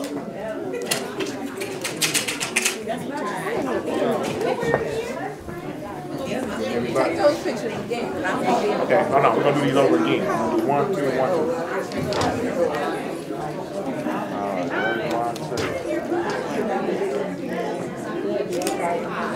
Okay, no, no, we're gonna do these over again. We'll one, two, and one, uh,